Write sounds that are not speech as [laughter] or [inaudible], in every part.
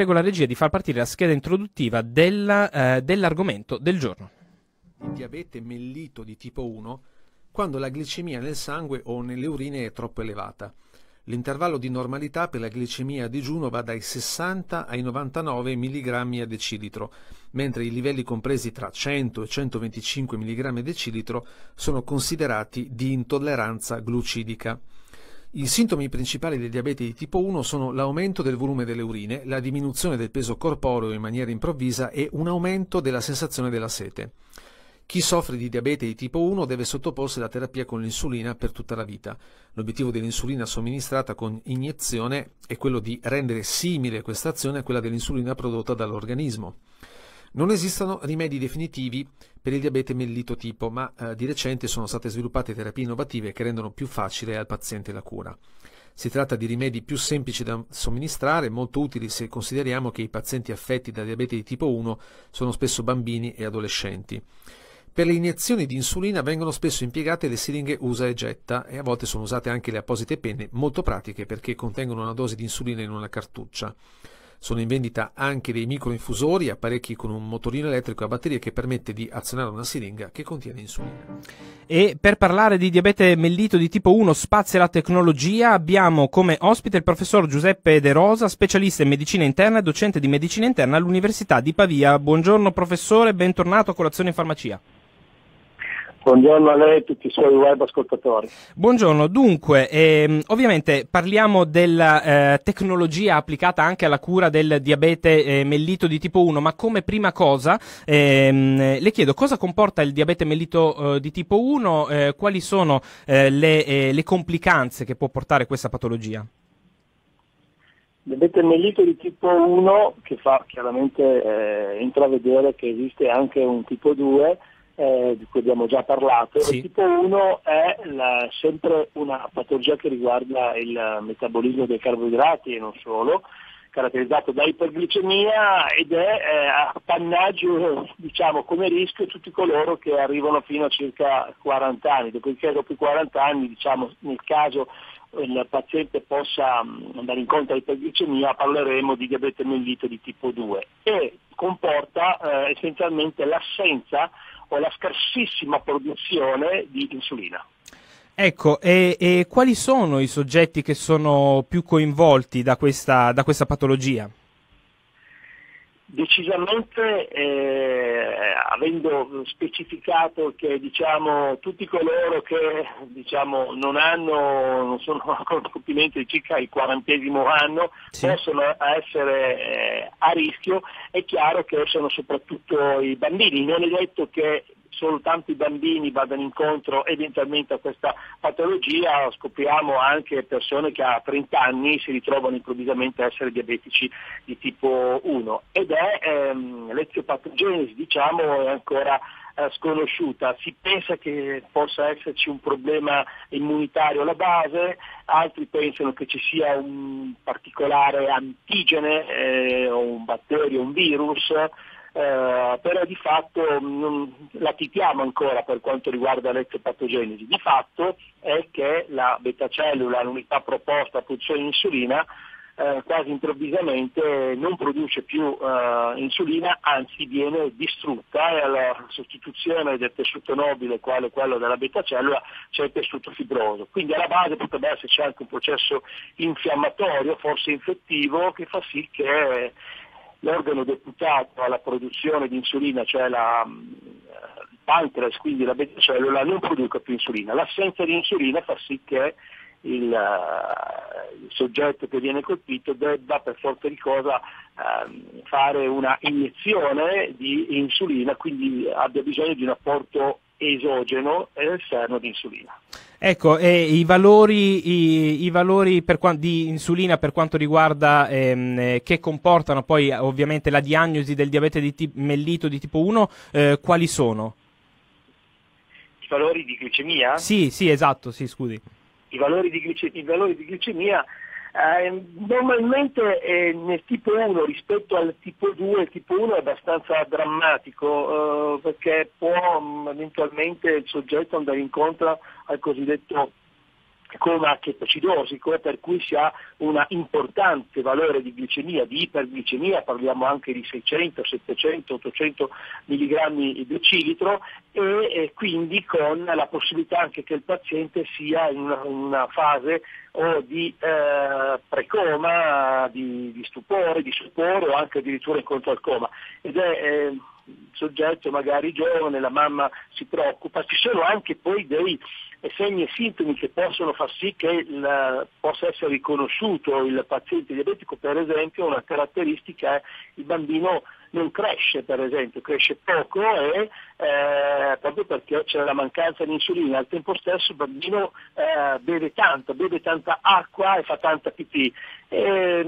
prego la regia di far partire la scheda introduttiva della, eh, dell'argomento del giorno. Il diabete mellito di tipo 1 quando la glicemia nel sangue o nelle urine è troppo elevata. L'intervallo di normalità per la glicemia a digiuno va dai 60 ai 99 mg a decilitro, mentre i livelli compresi tra 100 e 125 mg a decilitro sono considerati di intolleranza glucidica. I sintomi principali del diabete di tipo 1 sono l'aumento del volume delle urine, la diminuzione del peso corporeo in maniera improvvisa e un aumento della sensazione della sete. Chi soffre di diabete di tipo 1 deve sottoporsi alla terapia con l'insulina per tutta la vita. L'obiettivo dell'insulina somministrata con iniezione è quello di rendere simile questa azione a quella dell'insulina prodotta dall'organismo. Non esistono rimedi definitivi per il diabete mellito tipo, ma eh, di recente sono state sviluppate terapie innovative che rendono più facile al paziente la cura. Si tratta di rimedi più semplici da somministrare, molto utili se consideriamo che i pazienti affetti da diabete di tipo 1 sono spesso bambini e adolescenti. Per le iniezioni di insulina vengono spesso impiegate le siringhe usa e getta e a volte sono usate anche le apposite penne, molto pratiche perché contengono una dose di insulina in una cartuccia. Sono in vendita anche dei microinfusori, apparecchi con un motorino elettrico a batterie che permette di azionare una siringa che contiene insulina. E per parlare di diabete mellito di tipo 1 spazia la tecnologia abbiamo come ospite il professor Giuseppe De Rosa, specialista in medicina interna e docente di medicina interna all'Università di Pavia. Buongiorno professore, bentornato a colazione in farmacia. Buongiorno a lei e a tutti i suoi web ascoltatori. Buongiorno, dunque, ehm, ovviamente parliamo della eh, tecnologia applicata anche alla cura del diabete eh, mellito di tipo 1, ma come prima cosa ehm, le chiedo cosa comporta il diabete mellito eh, di tipo 1, eh, quali sono eh, le, eh, le complicanze che può portare questa patologia? Il diabete mellito di tipo 1 che fa chiaramente intravedere che esiste anche un tipo 2 eh, di cui abbiamo già parlato. Sì. Il tipo 1 è la, sempre una patologia che riguarda il metabolismo dei carboidrati e non solo, caratterizzato da iperglicemia ed è eh, appannaggio diciamo, come rischio tutti coloro che arrivano fino a circa 40 anni, dopodiché dopo i 40 anni diciamo, nel caso il paziente possa mm, andare incontro all'iperglicemia parleremo di diabete mellito di tipo 2 e comporta eh, essenzialmente l'assenza o la scarsissima produzione di insulina. Ecco, e, e, quali sono i soggetti che sono più coinvolti da questa, da questa patologia? Decisamente, eh, avendo specificato che diciamo, tutti coloro che diciamo, non, hanno, non sono [laughs] ancora compimento di circa il quarantesimo anno sì. possono essere eh, a rischio, è chiaro che sono soprattutto i bambini. Non è detto che soltanto i bambini vadano incontro eventualmente a questa patologia, scopriamo anche persone che a 30 anni si ritrovano improvvisamente a essere diabetici di tipo 1 ed è ehm, l'eziopatogenesi diciamo è ancora eh, sconosciuta, si pensa che possa esserci un problema immunitario alla base, altri pensano che ci sia un particolare antigene eh, o un batterio, un virus, eh, però di fatto non latitiamo ancora per quanto riguarda l'ectopatogenesi. Di fatto è che la beta cellula, l'unità proposta a produzione di insulina, eh, quasi improvvisamente non produce più eh, insulina, anzi viene distrutta e alla sostituzione del tessuto nobile, quale quello della beta cellula, c'è il tessuto fibroso. Quindi alla base potrebbe esserci anche un processo infiammatorio, forse infettivo, che fa sì che l'organo deputato alla produzione di insulina, cioè la, il pancreas, quindi la beta cellula, non produca più insulina. L'assenza di insulina fa sì che il, uh, il, soggetto che viene colpito debba per forza di cosa uh, fare una iniezione di insulina, quindi abbia bisogno di un apporto esogeno esterno di insulina. Ecco, e i valori, i, i valori qua, di insulina per quanto riguarda ehm, eh, che comportano poi ovviamente la diagnosi del diabete di t- mellito di tipo 1, eh, quali sono? I valori di glicemia? Sì, sì, esatto, sì, scusi. I valori di, glice- i valori di glicemia eh, normalmente eh, nel tipo 1 rispetto al tipo 2, il tipo 1 è abbastanza drammatico eh, perché può mh, mm, eventualmente il soggetto andare incontro al cosiddetto coma chetocidosico per cui si ha un importante valore di glicemia, di iperglicemia, parliamo anche di 600, 700, 800 mg decilitro e, e quindi con la possibilità anche che il paziente sia in una, una fase o di eh, precoma, di, di, stupore, di stupore o anche addirittura incontro al coma. Ed è eh, soggetto magari giovane, la mamma si preoccupa, ci sono anche poi dei segni e sintomi che possono far sì che il, possa essere riconosciuto il paziente diabetico, per esempio una caratteristica è il bambino non cresce per esempio, cresce poco e eh, proprio perché c'è la mancanza di insulina, al tempo stesso il bambino eh, beve tanto, beve tanta acqua e fa tanta pipì. E,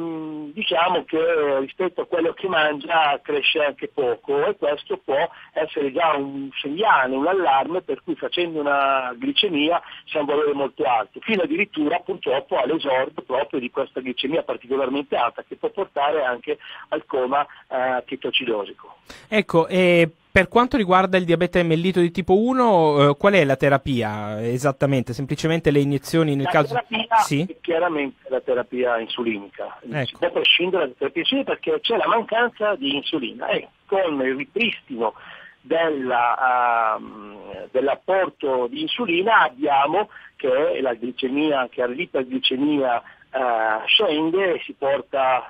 diciamo che rispetto a quello che mangia cresce anche poco e questo può essere già un segnale, un allarme per cui facendo una glicemia si ha un valore molto alto, fino addirittura purtroppo all'esordio proprio di questa glicemia particolarmente alta che può portare anche al coma eh, chetoacidosico. Ecco, e per quanto riguarda il diabete mellito di tipo 1, eh, qual è la terapia esattamente? Semplicemente le iniezioni nel la caso... Terapia sì? è chiaramente la terapia insulinica. Ecco. Si può prescindere dalla terapia insulina perché c'è la mancanza di insulina e con il ripristino della, uh, dell'apporto di insulina abbiamo che la glicemia, che l'iperglicemia uh, scende e si porta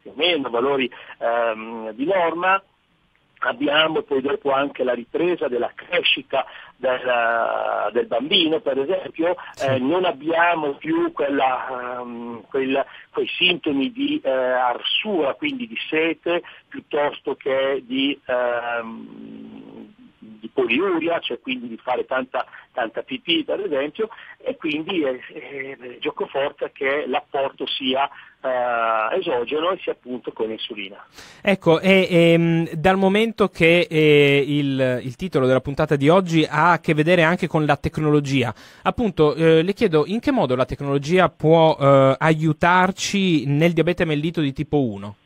più o meno a valori um, di norma. Abbiamo poi dopo anche la ripresa della crescita del, del bambino, per esempio, eh, non abbiamo più quella, um, quella, quei sintomi di eh, arsura, quindi di sete, piuttosto che di, um, di poliuria, cioè quindi di fare tanta, tanta pipì per esempio, e quindi è, è giocoforza che l'apporto sia eh, esogeno e sia appunto con insulina. Ecco, e, e, ehm, dal momento che eh, il, il, titolo della puntata di oggi ha a che vedere anche con la tecnologia, appunto eh, le chiedo in che modo la tecnologia può eh, aiutarci nel diabete mellito di tipo 1?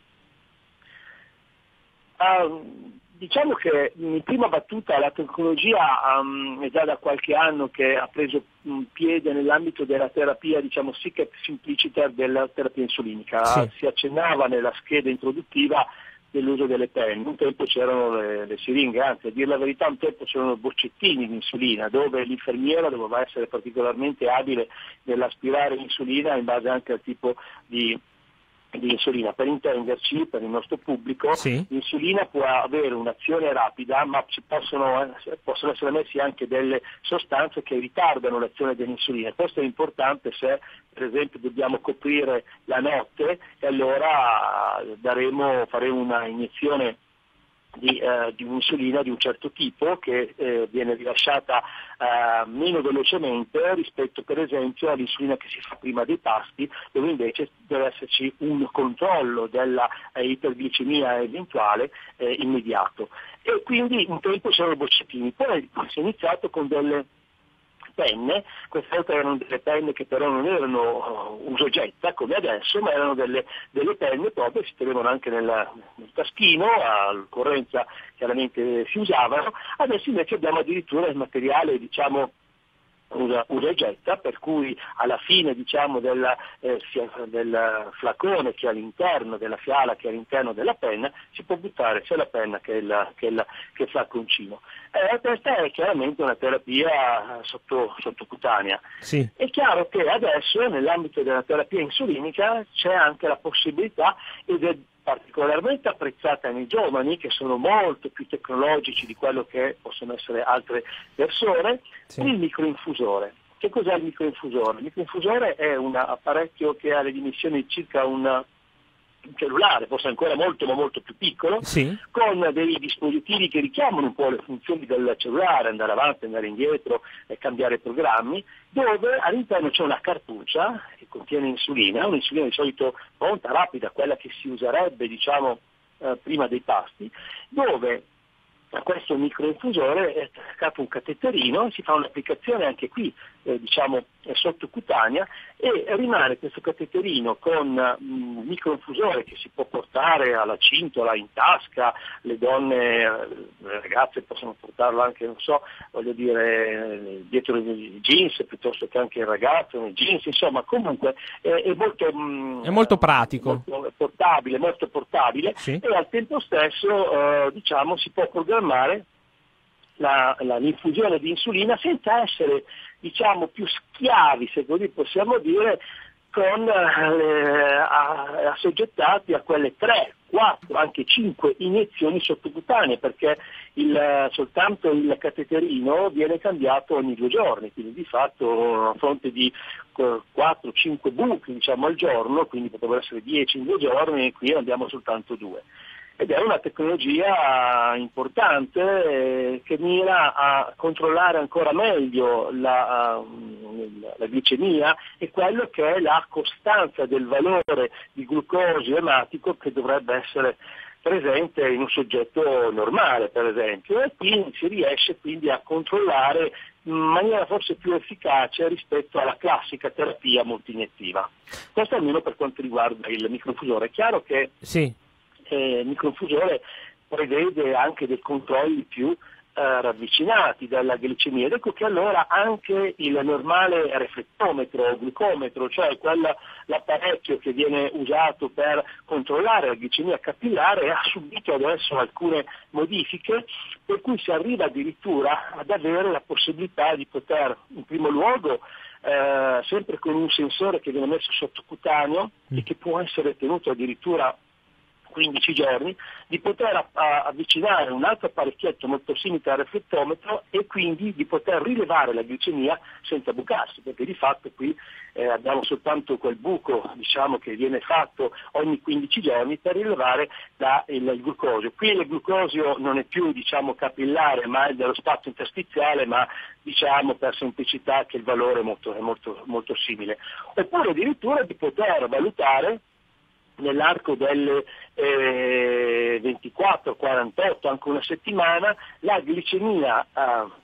Um, ah, Diciamo che in prima battuta la tecnologia um, è già da qualche anno che ha preso um, piede nell'ambito della terapia, diciamo, sic simpliciter della terapia insulinica. Sì. Si accennava nella scheda introduttiva dell'uso delle penne. Un tempo c'erano le, le, siringhe, anzi a dire la verità un tempo c'erano boccettini di insulina dove l'infermiera doveva essere particolarmente abile nell'aspirare l'insulina in base anche al tipo di di insulina. Per intenderci, per il nostro pubblico, sì. l'insulina può avere un'azione rapida, ma ci possono, possono, essere messi anche delle sostanze che ritardano l'azione dell'insulina. Questo è importante se per esempio dobbiamo coprire la notte e allora daremo, faremo una iniezione di, eh, di, un'insulina di un certo tipo che eh, viene rilasciata eh, meno velocemente rispetto per esempio all'insulina che si fa prima dei pasti dove invece deve esserci un controllo della eh, iperglicemia eventuale eh, immediato. E quindi un tempo c'erano boccettini, poi si è iniziato con delle penne, queste volte erano delle penne che però non erano uh, usogetta come adesso, ma erano delle, delle penne proprio che si tenevano anche nella, nel taschino, all'occorrenza chiaramente si usavano, adesso invece abbiamo addirittura il materiale diciamo usa, usa, e getta, per cui alla fine diciamo, della, eh, del flacone che è all'interno della fiala, che è all'interno della penna, si può buttare sia la penna che il, che il, che il flacconcino. Eh, questa è chiaramente una terapia sotto, sottocutanea. Sì. È chiaro che adesso nell'ambito della terapia insulinica c'è anche la possibilità, ed è particolarmente apprezzata nei giovani che sono molto più tecnologici di quello che possono essere altre persone, sì. il microinfusore. Che cos'è il microinfusore? Il microinfusore è un apparecchio che ha le dimensioni di circa un cellulare, forse ancora molto ma molto più piccolo, sì. con dei dispositivi che richiamano un po' le funzioni del cellulare, andare avanti, andare indietro, e cambiare programmi, dove all'interno c'è una cartuccia che contiene insulina, un'insulina di solito pronta, rapida, quella che si userebbe diciamo, eh, prima dei pasti, dove a questo microinfusore è attaccato un cateterino, si fa un'applicazione anche qui eh, diciamo, sottocutanea e rimane questo cateterino con un mm, microinfusore che si può portare alla cintola, in tasca, le donne, le ragazze possono portarlo anche, non so, voglio dire, dietro i jeans piuttosto che anche il ragazzo nei jeans, insomma comunque è, è, molto, mm, è molto pratico, molto portabile, molto portabile sì. e al tempo stesso eh, diciamo, si può programmare la, la, l'infusione di insulina senza essere diciamo, più schiavi, se così possiamo dire, con, eh, assoggettati a quelle 3, 4, anche 5 iniezioni sottocutanee, perché il, soltanto il cateterino viene cambiato ogni due giorni, quindi di fatto a fronte di 4-5 buchi diciamo, al giorno, quindi potrebbero essere 10 in due giorni, qui andiamo soltanto due ed è una tecnologia importante eh, che mira a controllare ancora meglio la, uh, la, glicemia e quello che è la costanza del valore di glucosio ematico che dovrebbe essere presente in un soggetto normale per esempio e quindi si riesce quindi a controllare in maniera forse più efficace rispetto alla classica terapia multiniettiva. Questo almeno per quanto riguarda il microfusore. È chiaro che sì eh, microfusore prevede anche dei controlli più eh, ravvicinati dalla glicemia ed ecco che allora anche il normale reflettometro o glucometro, cioè quella, l'apparecchio che viene usato per controllare la glicemia capillare, ha subito adesso alcune modifiche per cui si arriva addirittura ad avere la possibilità di poter in primo luogo eh, sempre con un sensore che viene messo sottocutaneo mm. e che può essere tenuto addirittura 15 giorni, di poter avvicinare un altro apparecchietto molto simile al riflettometro e quindi di poter rilevare la glicemia senza bucarsi, perché di fatto qui eh, abbiamo soltanto quel buco diciamo, che viene fatto ogni 15 giorni per rilevare la, il, il, glucosio. Qui il glucosio non è più diciamo, capillare ma è dello spazio interstiziale, ma diciamo per semplicità che il valore è molto, è molto, molto simile. Oppure addirittura di poter valutare nell'arco delle eh, 24, 48, anche una settimana, la glicemia, eh,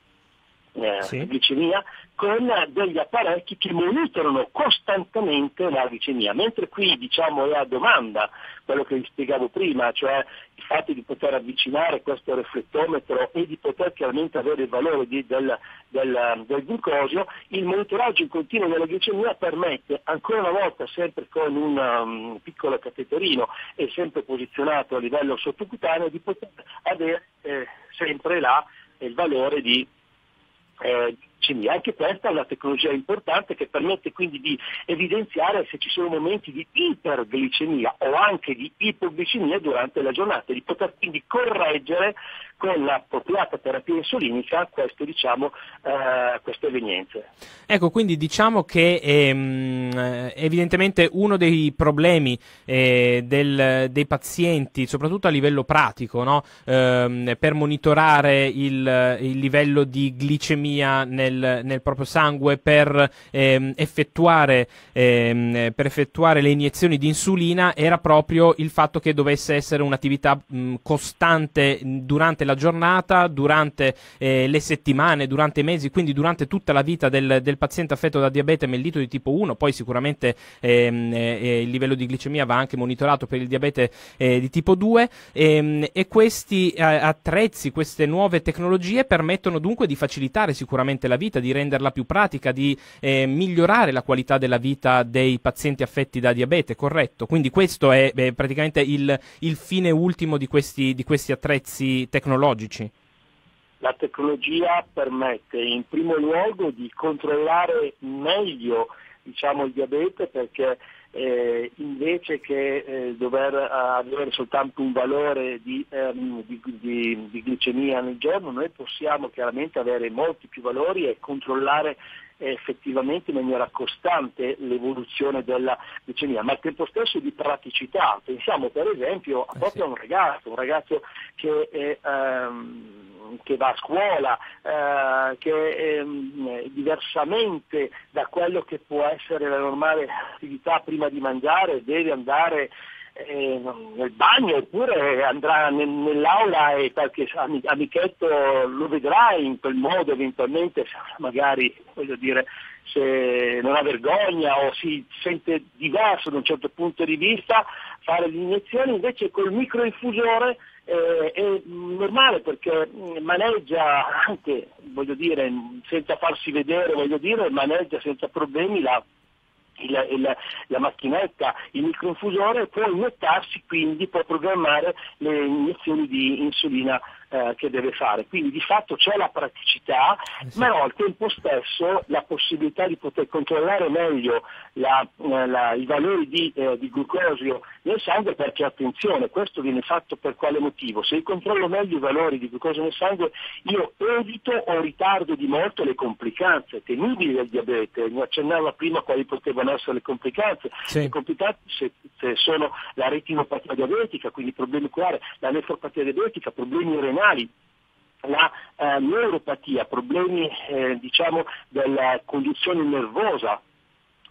eh, sì. glicemia con degli apparecchi che monitorano costantemente la glicemia, mentre qui diciamo è a domanda quello che vi spiegavo prima, cioè il fatto di poter avvicinare questo riflettometro e di poter chiaramente avere il valore di, del, del, del, glucosio, il monitoraggio in continuo della glicemia permette ancora una volta sempre con un um, piccolo cateterino e sempre posizionato a livello sottocutaneo di poter avere eh, sempre là il valore di eh, glicemia. Anche questa è una tecnologia importante che permette quindi di evidenziare se ci sono momenti di iperglicemia o anche di ipoglicemia durante la giornata, di poter quindi correggere con l'appropriata terapia insulinica queste, diciamo, eh, queste evenienze. Ecco, quindi diciamo che ehm, evidentemente uno dei problemi eh, del, dei pazienti, soprattutto a livello pratico, no? ehm, per monitorare il, il, livello di glicemia nel, nel proprio sangue, per, ehm, effettuare, ehm, per, effettuare, le iniezioni di insulina, era proprio il fatto che dovesse essere un'attività mh, costante durante la giornata, durante eh, le settimane, durante i mesi, quindi durante tutta la vita del, del paziente affetto da diabete mellito di tipo 1, poi sicuramente ehm, eh, il livello di glicemia va anche monitorato per il diabete eh, di tipo 2 ehm, e questi eh, attrezzi, queste nuove tecnologie permettono dunque di facilitare sicuramente la vita, di renderla più pratica, di eh, migliorare la qualità della vita dei pazienti affetti da diabete, corretto? Quindi questo è praticamente il, il fine ultimo di questi, di questi attrezzi tecnologici? La tecnologia permette in primo luogo di controllare meglio diciamo, il diabete perché eh, invece che eh, dover uh, avere soltanto un valore di, um, di, di, di, glicemia nel giorno, noi possiamo chiaramente avere molti più valori e controllare effettivamente in maniera costante l'evoluzione della glicemia, ma al tempo stesso di praticità. Pensiamo per esempio a eh, proprio a un ragazzo, un ragazzo che, è, ehm, che va a scuola, eh, che ehm, diversamente da quello che può essere la normale attività prima di mangiare deve andare eh, nel bagno oppure andrà nell'aula e qualche amichetto lo vedrà in quel modo eventualmente magari voglio dire se non ha vergogna o si sente diverso da un certo punto di vista, fare l'iniezione, invece col microinfusore eh, è normale perché mm, maneggia anche, voglio dire, senza farsi vedere, voglio dire, maneggia senza problemi la il, il, la macchinetta, il microinfusore può iniettarsi, quindi può programmare le iniezioni di insulina eh, che deve fare. Quindi di fatto c'è la praticità, sì. ma al tempo stesso la possibilità di poter controllare meglio la, eh, la, i valori di, eh, di, glucosio nel sangue perché attenzione, questo viene fatto per quale motivo? Se io controllo meglio i valori di glucosio nel sangue io evito o ritardo di molto le complicanze temibili del diabete, mi accennava prima quali potevano essere le complicanze, sì. le complicanze sono la retinopatia diabetica, quindi problemi oculari, la nefropatia diabetica, problemi renali, addominali, la eh, neuropatia, problemi eh, diciamo, della condizione nervosa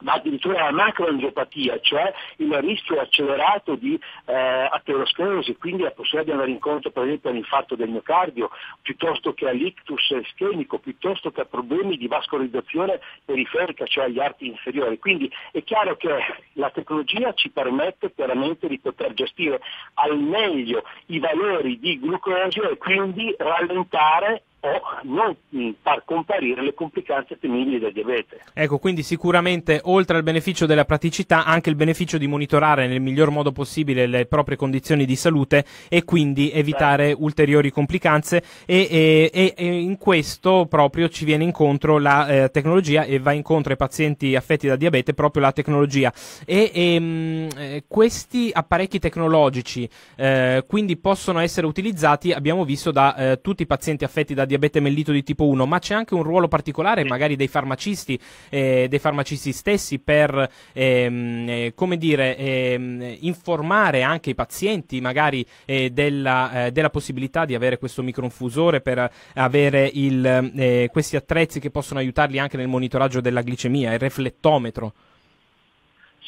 ma addirittura la macroangiopatia, cioè il rischio accelerato di eh, aterosclerosi, quindi la possibilità di andare incontro per esempio all'infarto del miocardio, piuttosto che all'ictus ischemico, piuttosto che a problemi di vascolarizzazione periferica, cioè agli arti inferiori. Quindi è chiaro che la tecnologia ci permette chiaramente di poter gestire al meglio i valori di glucosio e quindi rallentare o non far comparire le complicanze temibili del diabete. Ecco, quindi sicuramente oltre al beneficio della praticità anche il beneficio di monitorare nel miglior modo possibile le proprie condizioni di salute e quindi evitare certo. ulteriori complicanze e, e, e, in questo proprio ci viene incontro la eh, tecnologia e va incontro ai pazienti affetti da diabete proprio la tecnologia e, e mh, mm, eh, questi apparecchi tecnologici eh, quindi possono essere utilizzati abbiamo visto da eh, tutti i pazienti affetti da diabete mellito di tipo 1, ma c'è anche un ruolo particolare magari dei farmacisti, eh, dei farmacisti stessi per, ehm, eh, come dire, ehm, informare anche i pazienti magari eh, della, eh, della, possibilità di avere questo microinfusore per avere il, eh, questi attrezzi che possono aiutarli anche nel monitoraggio della glicemia, il riflettometro.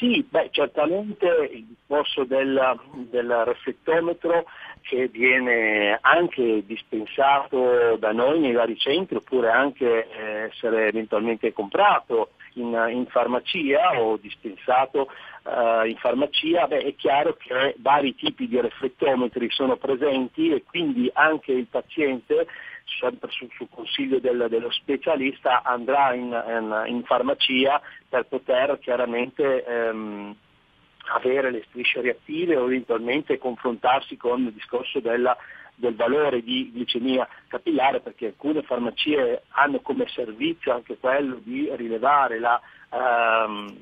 Sì, beh, certamente il discorso del, del riflettometro che viene anche dispensato da noi nei vari centri oppure anche eh, essere eventualmente comprato in, in farmacia o dispensato uh, in farmacia, beh, è chiaro che vari tipi di riflettometri sono presenti e quindi anche il paziente sempre su, su consiglio del, dello specialista andrà in, in, in, farmacia per poter chiaramente ehm, avere le strisce reattive o eventualmente confrontarsi con il discorso della, del valore di glicemia capillare perché alcune farmacie hanno come servizio anche quello di rilevare la, ehm,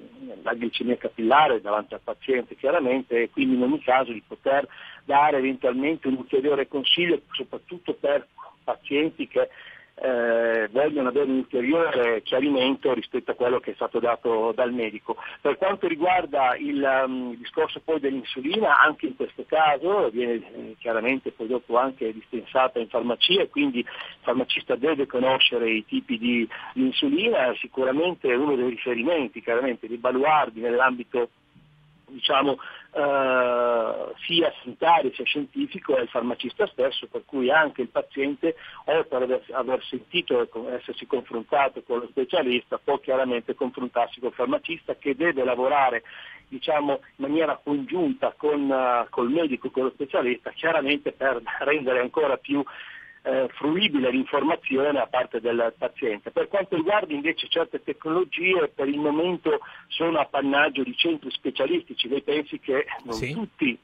la glicemia capillare davanti al paziente chiaramente e quindi in ogni caso di poter dare eventualmente un ulteriore consiglio soprattutto per pazienti che eh, vogliono avere un ulteriore chiarimento rispetto a quello che è stato dato dal medico. Per quanto riguarda il, um, discorso poi dell'insulina, anche in questo caso viene eh, chiaramente poi dopo anche dispensata in farmacia quindi il farmacista deve conoscere i tipi di, di insulina, sicuramente uno dei riferimenti chiaramente dei baluardi nell'ambito diciamo, eh, sia sanitario sia scientifico è il farmacista stesso, per cui anche il paziente, oltre ad aver, sentito essersi confrontato con lo specialista, può chiaramente confrontarsi col farmacista che deve lavorare diciamo, in maniera congiunta con, uh, col medico, con lo specialista, chiaramente per rendere ancora più eh, fruibile l'informazione a parte del paziente. Per quanto riguarda invece certe tecnologie, per il momento sono appannaggio di centri specialistici, lei pensi che non sì. tutti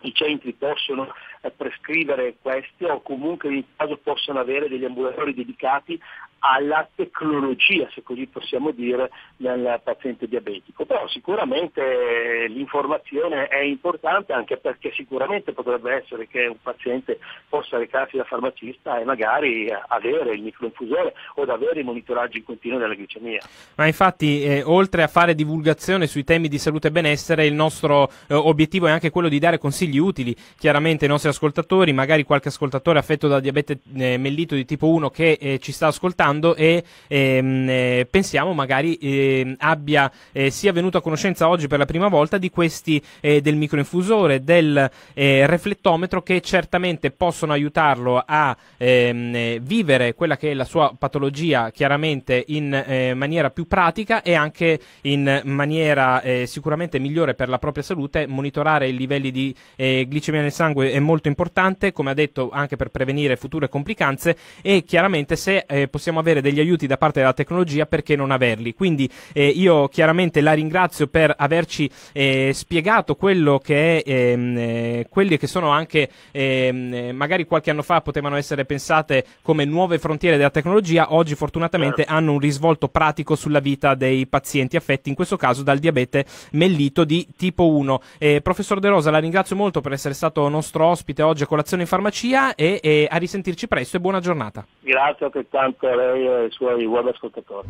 i centri possono eh, prescrivere questi o comunque in caso possono avere degli ambulatori dedicati alla tecnologia, se così possiamo dire, del paziente diabetico. Però sicuramente l'informazione è importante anche perché sicuramente potrebbe essere che un paziente possa recarsi da farmacista e magari avere il microinfusore o ad avere i monitoraggi in continuo della glicemia. Ma infatti, eh, oltre a fare divulgazione sui temi di salute e benessere, il nostro eh, obiettivo è anche quello di dare consigli utili chiaramente ai nostri ascoltatori, magari qualche ascoltatore affetto da diabete eh, mellito di tipo 1 che eh, ci sta ascoltando ascoltando e ehm, eh, pensiamo magari eh, abbia eh, sia venuto a conoscenza oggi per la prima volta di questi eh, del microinfusore, del eh, riflettometro che certamente possono aiutarlo a ehm, eh, vivere quella che è la sua patologia chiaramente in maniera più pratica e anche in maniera sicuramente migliore per la propria salute, monitorare i livelli di glicemia nel sangue è molto importante, come ha detto anche per prevenire future complicanze e chiaramente se eh, possiamo avere degli aiuti da parte della tecnologia perché non averli. Quindi eh, io chiaramente la ringrazio per averci eh, spiegato quello che è, ehm, eh, quelli che sono anche ehm, eh, magari qualche anno fa potevano essere pensate come nuove frontiere della tecnologia, oggi fortunatamente certo. hanno un risvolto pratico sulla vita dei pazienti affetti in questo caso dal diabete mellito di tipo 1. Eh, professor De Rosa, la ringrazio molto per essere stato nostro ospite oggi a colazione in farmacia e, e a risentirci presto e buona giornata. Grazie altrettanto a lei e ai suoi web ascoltatori.